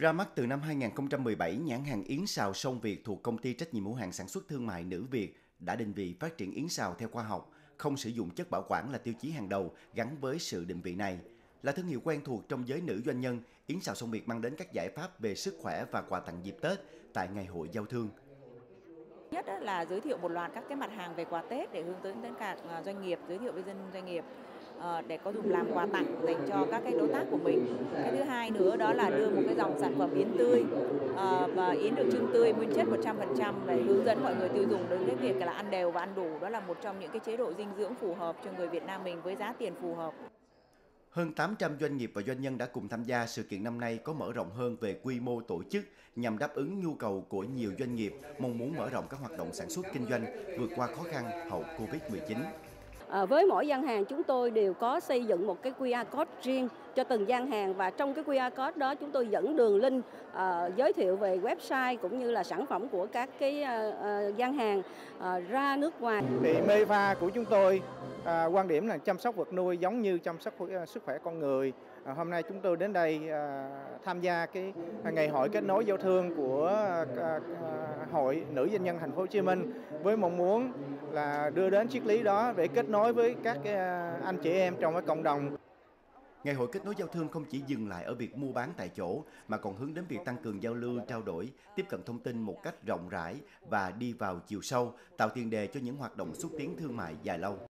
Ra mắt từ năm 2017, nhãn hàng Yến Sào Sông Việt thuộc công ty trách nhiệm hữu hạn sản xuất thương mại Nữ Việt đã định vị phát triển yến sào theo khoa học, không sử dụng chất bảo quản là tiêu chí hàng đầu gắn với sự định vị này. Là thương hiệu quen thuộc trong giới nữ doanh nhân, Yến Sào Sông Việt mang đến các giải pháp về sức khỏe và quà tặng dịp Tết tại Ngày hội giao thương. Nhất là giới thiệu một loạt các cái mặt hàng về quà Tết để hướng tới đến cả à, doanh nghiệp, giới thiệu với dân doanh nghiệp Ờ, để có dùng làm quà tặng dành cho các cái đối tác của mình. Cái thứ hai nữa đó là đưa một cái dòng sản phẩm yến tươi ờ, và yến được trưng tươi, nguyên chất 100% để hướng dẫn mọi người tiêu dùng đến cái việc là ăn đều và ăn đủ. Đó là một trong những cái chế độ dinh dưỡng phù hợp cho người Việt Nam mình với giá tiền phù hợp. Hơn 800 doanh nghiệp và doanh nhân đã cùng tham gia sự kiện năm nay có mở rộng hơn về quy mô tổ chức nhằm đáp ứng nhu cầu của nhiều doanh nghiệp, mong muốn mở rộng các hoạt động sản xuất kinh doanh vượt qua khó khăn hậu Covid-19. À, với mỗi gian hàng chúng tôi đều có xây dựng một cái QR code riêng cho từng gian hàng và trong cái QR code đó chúng tôi dẫn đường link à, giới thiệu về website cũng như là sản phẩm của các cái à, à, gian hàng à, ra nước ngoài. Thì Meva của chúng tôi à, quan điểm là chăm sóc vật nuôi giống như chăm sóc sức khỏe con người. À, hôm nay chúng tôi đến đây à, tham gia cái ngày hội kết nối giao thương của à, à, hội nữ doanh nhân thành phố Hồ Chí Minh với mong muốn là đưa đến triết lý đó để kết nối với các cái à, anh chị em trong cái cộng đồng. Ngày hội kết nối giao thương không chỉ dừng lại ở việc mua bán tại chỗ mà còn hướng đến việc tăng cường giao lưu, trao đổi, tiếp cận thông tin một cách rộng rãi và đi vào chiều sâu, tạo tiền đề cho những hoạt động xúc tiến thương mại dài lâu.